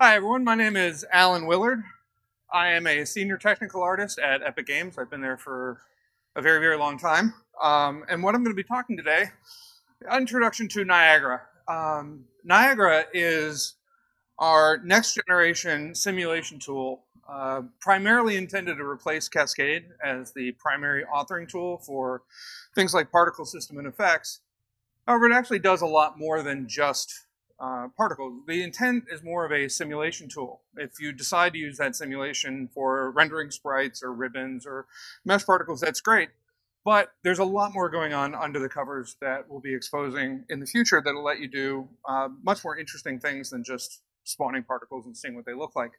Hi, everyone. My name is Alan Willard. I am a senior technical artist at Epic Games. I've been there for a very, very long time. Um, and what I'm going to be talking today, introduction to Niagara. Um, Niagara is our next generation simulation tool, uh, primarily intended to replace Cascade as the primary authoring tool for things like particle system and effects. However, it actually does a lot more than just uh, particles. The intent is more of a simulation tool. If you decide to use that simulation for rendering sprites or ribbons or mesh particles, that's great. But there's a lot more going on under the covers that we'll be exposing in the future that'll let you do uh, much more interesting things than just spawning particles and seeing what they look like.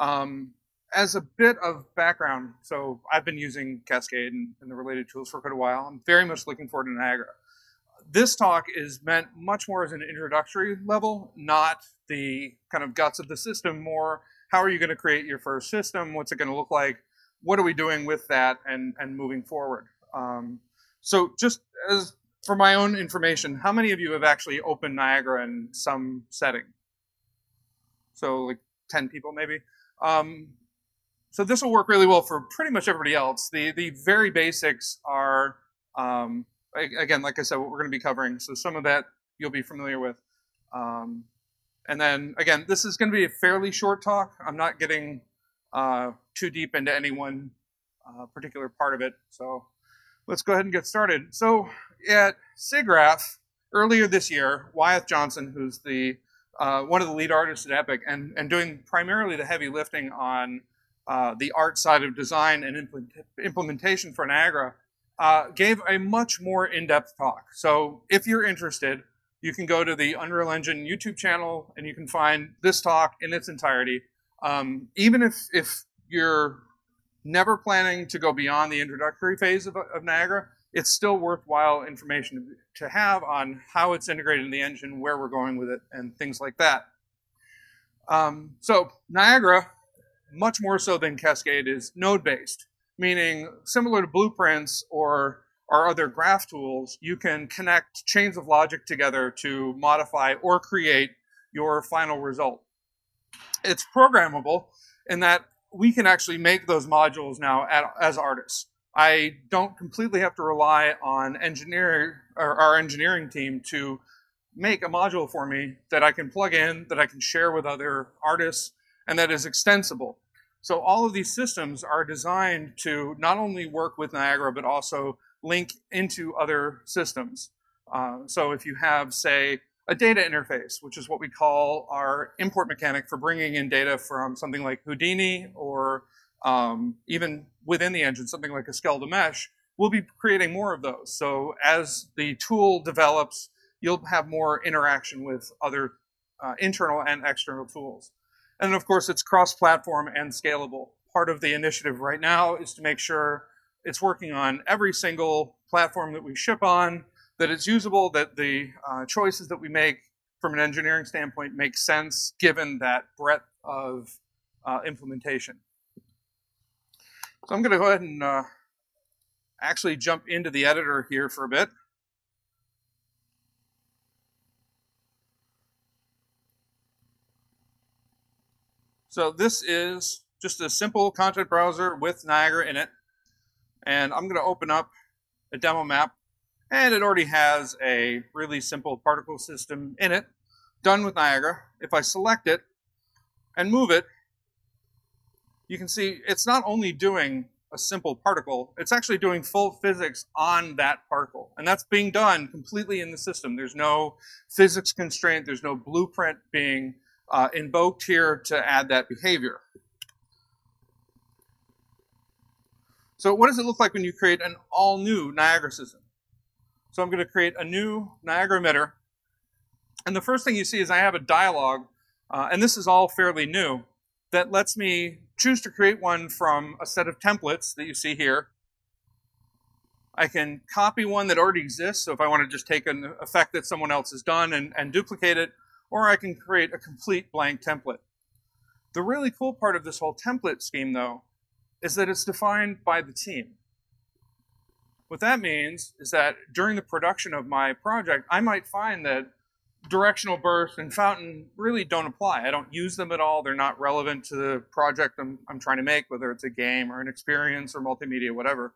Um, as a bit of background, so I've been using Cascade and, and, the related tools for quite a while. I'm very much looking forward to Niagara this talk is meant much more as an introductory level, not the kind of guts of the system, more how are you going to create your first system? What's it going to look like? What are we doing with that and, and moving forward? Um, so just as for my own information, how many of you have actually opened Niagara in some setting? So like 10 people maybe. Um, so this will work really well for pretty much everybody else. The, the very basics are um, again, like I said, what we're going to be covering. So some of that you'll be familiar with. Um, and then again, this is going to be a fairly short talk. I'm not getting uh, too deep into any one uh, particular part of it. So let's go ahead and get started. So at SIGGRAPH earlier this year, Wyeth Johnson, who's the uh, one of the lead artists at Epic and, and doing primarily the heavy lifting on uh, the art side of design and implement implementation for Niagara, uh, gave a much more in-depth talk. So if you're interested, you can go to the Unreal Engine YouTube channel and you can find this talk in its entirety. Um, even if, if you're never planning to go beyond the introductory phase of, of Niagara, it's still worthwhile information to have on how it's integrated in the engine, where we're going with it, and things like that. Um, so Niagara, much more so than Cascade, is node-based meaning similar to blueprints or our other graph tools, you can connect chains of logic together to modify or create your final result. It's programmable in that we can actually make those modules now as artists. I don't completely have to rely on engineer or our engineering team to make a module for me that I can plug in, that I can share with other artists, and that is extensible. So all of these systems are designed to not only work with Niagara, but also link into other systems. Uh, so if you have, say, a data interface, which is what we call our import mechanic for bringing in data from something like Houdini or um, even within the engine, something like a skeletal mesh, we'll be creating more of those. So as the tool develops, you'll have more interaction with other uh, internal and external tools. And of course, it's cross-platform and scalable. Part of the initiative right now is to make sure it's working on every single platform that we ship on, that it's usable, that the uh, choices that we make from an engineering standpoint make sense given that breadth of uh, implementation. So I'm going to go ahead and uh, actually jump into the editor here for a bit. So this is just a simple content browser with Niagara in it. And I'm going to open up a demo map. And it already has a really simple particle system in it, done with Niagara. If I select it and move it, you can see it's not only doing a simple particle, it's actually doing full physics on that particle. And that's being done completely in the system. There's no physics constraint, there's no blueprint being uh, invoked here to add that behavior. So what does it look like when you create an all new Niagara system? So I'm going to create a new Niagara emitter. And the first thing you see is I have a dialog, uh, and this is all fairly new, that lets me choose to create one from a set of templates that you see here. I can copy one that already exists. So if I want to just take an effect that someone else has done and, and duplicate it, or I can create a complete blank template. The really cool part of this whole template scheme, though, is that it's defined by the team. What that means is that during the production of my project, I might find that directional burst and fountain really don't apply. I don't use them at all. They're not relevant to the project I'm, I'm trying to make, whether it's a game or an experience or multimedia, whatever.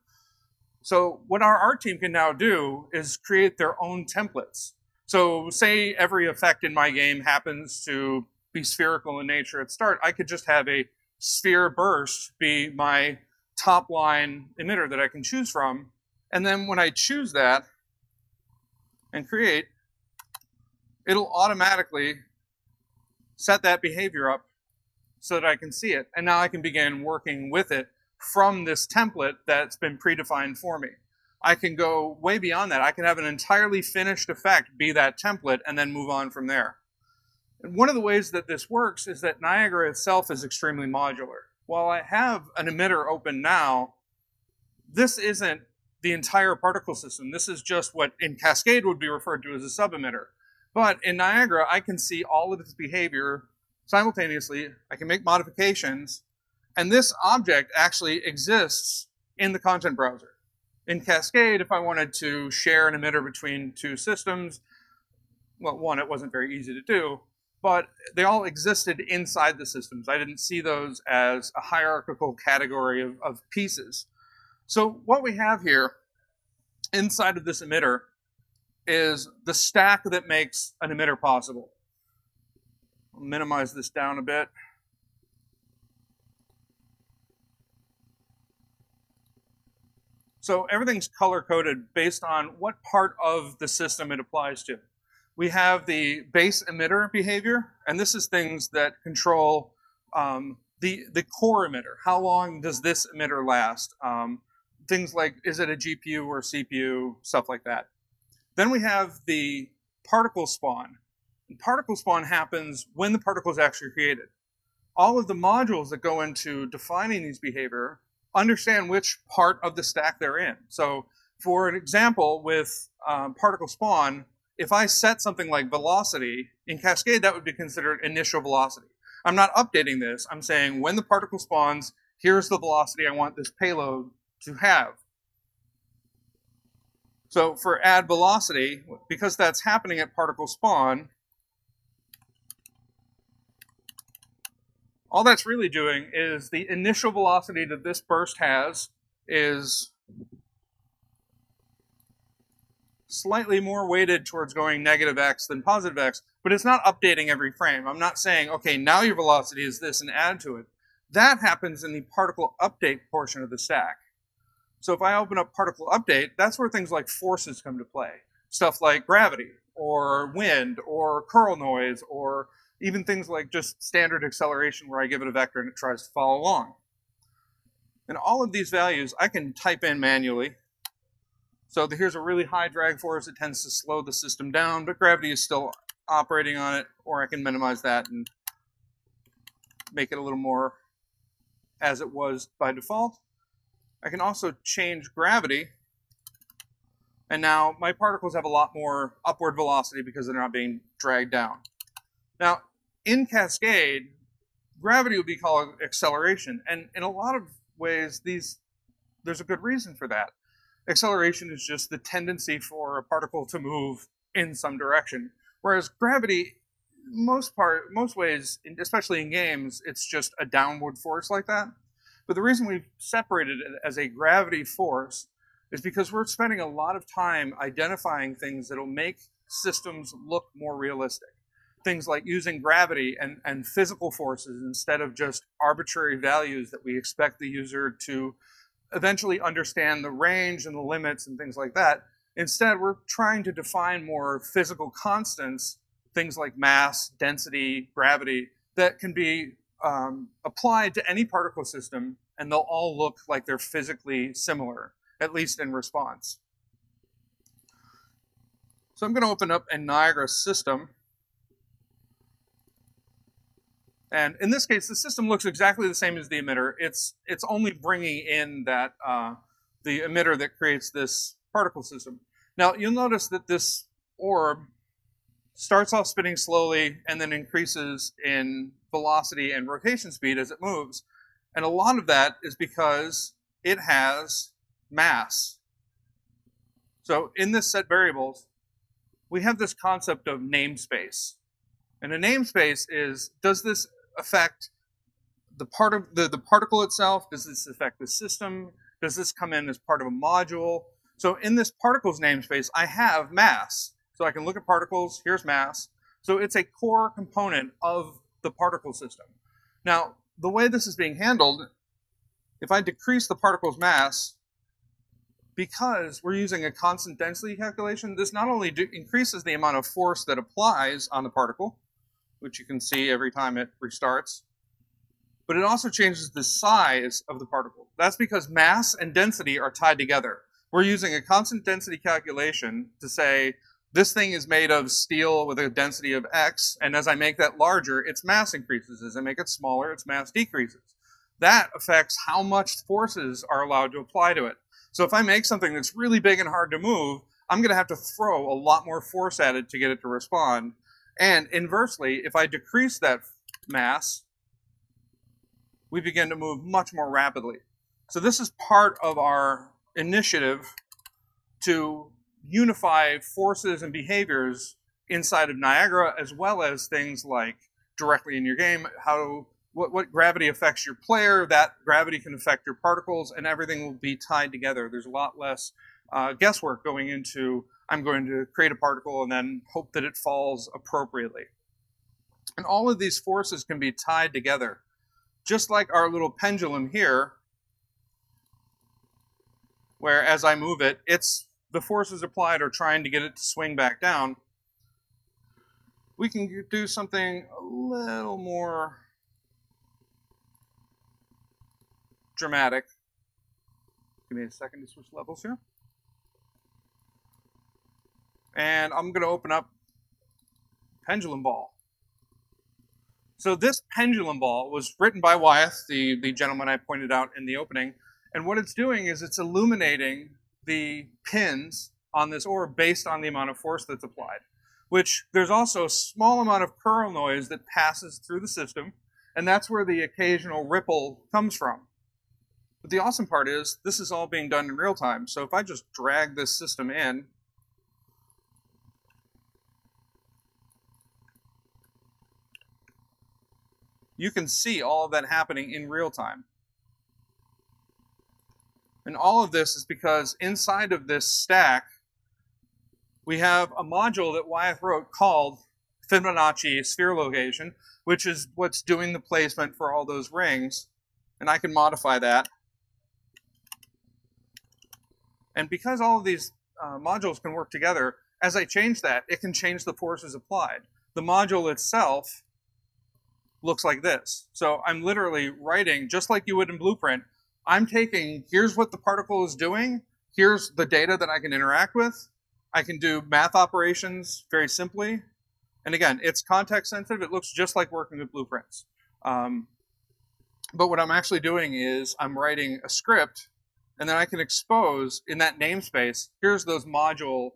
So what our art team can now do is create their own templates. So say every effect in my game happens to be spherical in nature at start, I could just have a sphere burst be my top line emitter that I can choose from. And then when I choose that and create, it'll automatically set that behavior up so that I can see it. And now I can begin working with it from this template that's been predefined for me. I can go way beyond that. I can have an entirely finished effect be that template and then move on from there. And one of the ways that this works is that Niagara itself is extremely modular. While I have an emitter open now, this isn't the entire particle system. This is just what in Cascade would be referred to as a sub-emitter. But in Niagara, I can see all of its behavior simultaneously. I can make modifications. And this object actually exists in the content browser. In Cascade, if I wanted to share an emitter between two systems, well, one, it wasn't very easy to do, but they all existed inside the systems. I didn't see those as a hierarchical category of, of pieces. So what we have here inside of this emitter is the stack that makes an emitter possible. I'll minimize this down a bit. So everything's color coded based on what part of the system it applies to. We have the base emitter behavior, and this is things that control um, the, the core emitter. How long does this emitter last? Um, things like, is it a GPU or CPU, stuff like that. Then we have the particle spawn. And particle spawn happens when the particle is actually created. All of the modules that go into defining these behavior understand which part of the stack they're in. So for an example, with um, particle spawn, if I set something like velocity, in Cascade that would be considered initial velocity. I'm not updating this. I'm saying when the particle spawns, here's the velocity I want this payload to have. So for add velocity, because that's happening at particle spawn, all that's really doing is the initial velocity that this burst has is slightly more weighted towards going negative x than positive x, but it's not updating every frame. I'm not saying, okay, now your velocity is this and add to it. That happens in the particle update portion of the stack. So if I open up particle update, that's where things like forces come to play. Stuff like gravity or wind or curl noise or even things like just standard acceleration where I give it a vector and it tries to follow along. And all of these values I can type in manually. So here's a really high drag force. It tends to slow the system down, but gravity is still operating on it, or I can minimize that and make it a little more as it was by default. I can also change gravity. And now my particles have a lot more upward velocity because they're not being dragged down. Now, in Cascade, gravity would be called acceleration. And in a lot of ways, these there's a good reason for that. Acceleration is just the tendency for a particle to move in some direction. Whereas gravity, most part, most ways, especially in games, it's just a downward force like that. But the reason we've separated it as a gravity force is because we're spending a lot of time identifying things that'll make systems look more realistic. Things like using gravity and, and physical forces instead of just arbitrary values that we expect the user to eventually understand the range and the limits and things like that. Instead, we're trying to define more physical constants, things like mass, density, gravity, that can be um, applied to any particle system, and they'll all look like they're physically similar, at least in response. So I'm going to open up a Niagara system. And in this case, the system looks exactly the same as the emitter. It's, it's only bringing in that uh, the emitter that creates this particle system. Now, you'll notice that this orb starts off spinning slowly and then increases in velocity and rotation speed as it moves. And a lot of that is because it has mass. So in this set variables, we have this concept of namespace. And a namespace is, does this affect the part of the, the particle itself? Does this affect the system? Does this come in as part of a module? So in this particles namespace, I have mass. So I can look at particles, here's mass. So it's a core component of the particle system. Now, the way this is being handled, if I decrease the particle's mass, because we're using a constant density calculation, this not only increases the amount of force that applies on the particle, which you can see every time it restarts, but it also changes the size of the particle. That's because mass and density are tied together. We're using a constant density calculation to say this thing is made of steel with a density of X, and as I make that larger, its mass increases. As I make it smaller, its mass decreases. That affects how much forces are allowed to apply to it. So if I make something that's really big and hard to move, I'm going to have to throw a lot more force at it to get it to respond. And inversely, if I decrease that mass, we begin to move much more rapidly. So this is part of our initiative to unify forces and behaviors inside of Niagara, as well as things like directly in your game, how what, what gravity affects your player, that gravity can affect your particles, and everything will be tied together. There's a lot less uh, guesswork going into I'm going to create a particle and then hope that it falls appropriately. And all of these forces can be tied together. Just like our little pendulum here, where as I move it, it's the forces applied are trying to get it to swing back down. We can do something a little more dramatic. Give me a second to switch levels here. And I'm going to open up pendulum ball. So this pendulum ball was written by Wyeth, the, the gentleman I pointed out in the opening. And what it's doing is it's illuminating the pins on this orb based on the amount of force that's applied, which there's also a small amount of curl noise that passes through the system, and that's where the occasional ripple comes from. But the awesome part is this is all being done in real time. So if I just drag this system in, you can see all of that happening in real time. And all of this is because inside of this stack, we have a module that Wyeth wrote called Fibonacci sphere location, which is what's doing the placement for all those rings. And I can modify that. And because all of these uh, modules can work together, as I change that, it can change the forces applied. The module itself looks like this. So I'm literally writing, just like you would in Blueprint, I'm taking, here's what the particle is doing, here's the data that I can interact with. I can do math operations very simply. And again, it's context sensitive. It looks just like working with blueprints. Um, but what I'm actually doing is I'm writing a script and then I can expose in that namespace, here's those module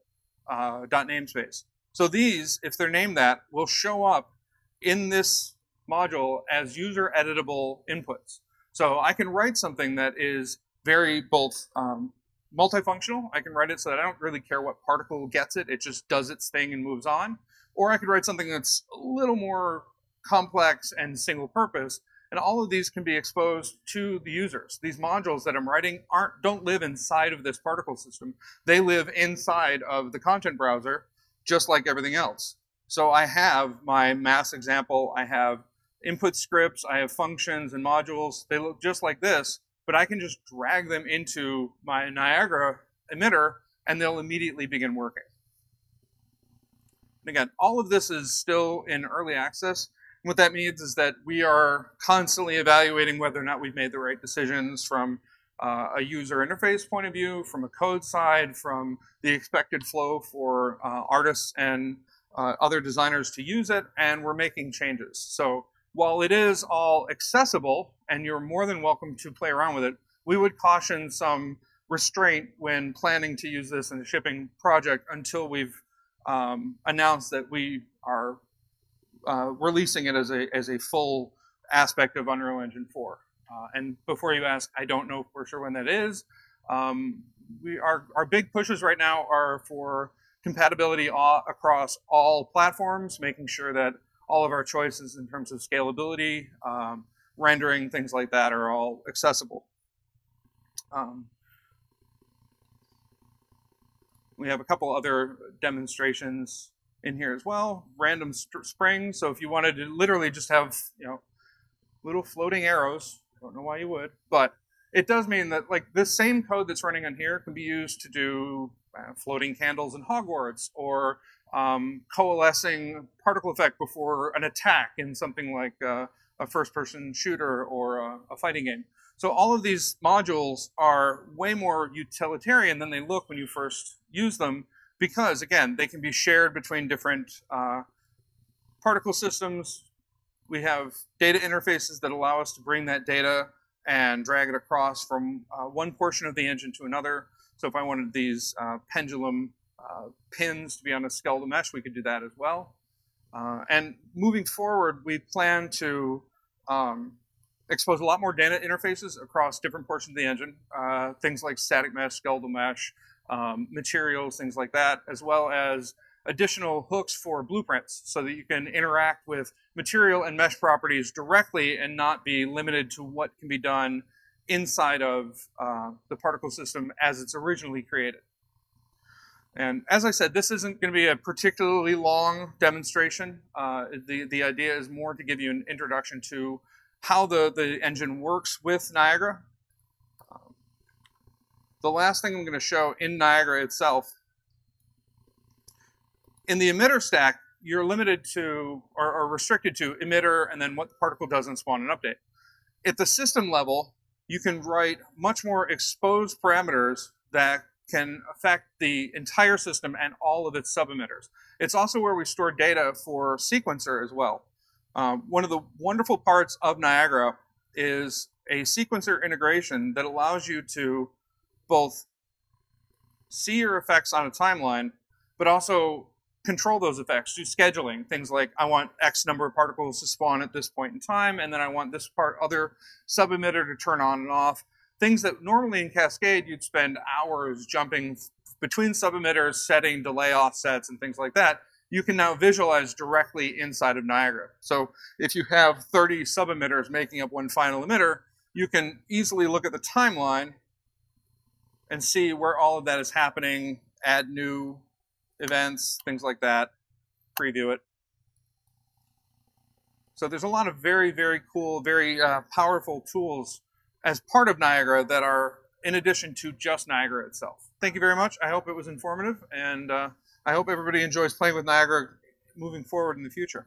uh, dot namespace. So these, if they're named that, will show up in this module as user editable inputs. So I can write something that is very both um, multifunctional. I can write it so that I don't really care what particle gets it. It just does its thing and moves on. Or I could write something that's a little more complex and single purpose and all of these can be exposed to the users. These modules that I'm writing aren't don't live inside of this particle system. They live inside of the content browser, just like everything else. So I have my mass example, I have input scripts, I have functions and modules. They look just like this, but I can just drag them into my Niagara emitter and they'll immediately begin working. And again, all of this is still in early access. And What that means is that we are constantly evaluating whether or not we've made the right decisions from uh, a user interface point of view, from a code side, from the expected flow for uh, artists and uh, other designers to use it, and we're making changes. So while it is all accessible and you're more than welcome to play around with it, we would caution some restraint when planning to use this in a shipping project until we've um, announced that we are uh, releasing it as a as a full aspect of Unreal Engine 4. Uh, and before you ask, I don't know for sure when that is. Um, we our our big pushes right now are for compatibility across all platforms, making sure that all of our choices in terms of scalability, um, rendering, things like that are all accessible. Um, we have a couple other demonstrations in here as well. Random springs. So if you wanted to literally just have, you know, little floating arrows, I don't know why you would, but it does mean that like this same code that's running on here can be used to do uh, floating candles in Hogwarts or um, coalescing particle effect before an attack in something like uh, a first-person shooter or a, a fighting game. So all of these modules are way more utilitarian than they look when you first use them because, again, they can be shared between different uh, particle systems. We have data interfaces that allow us to bring that data and drag it across from uh, one portion of the engine to another. So if I wanted these uh, pendulum uh, pins to be on a skeletal mesh, we could do that as well. Uh, and moving forward, we plan to um, expose a lot more data interfaces across different portions of the engine, uh, things like static mesh, skeletal mesh, um, materials, things like that, as well as additional hooks for blueprints so that you can interact with material and mesh properties directly and not be limited to what can be done inside of uh, the particle system as it's originally created. And as I said, this isn't going to be a particularly long demonstration. Uh, the, the idea is more to give you an introduction to how the, the engine works with Niagara. The last thing I'm going to show in Niagara itself, in the emitter stack, you're limited to or, or restricted to emitter and then what the particle does in spawn and update. At the system level, you can write much more exposed parameters that can affect the entire system and all of its sub-emitters. It's also where we store data for sequencer as well. Um, one of the wonderful parts of Niagara is a sequencer integration that allows you to both see your effects on a timeline, but also control those effects, do scheduling, things like I want X number of particles to spawn at this point in time, and then I want this part other sub-emitter to turn on and off. Things that normally in Cascade you'd spend hours jumping between sub-emitters, setting delay offsets and things like that, you can now visualize directly inside of Niagara. So if you have 30 sub-emitters making up one final emitter, you can easily look at the timeline and see where all of that is happening, add new events, things like that, preview it. So there's a lot of very, very cool, very uh, powerful tools as part of Niagara that are in addition to just Niagara itself. Thank you very much. I hope it was informative, and uh, I hope everybody enjoys playing with Niagara moving forward in the future.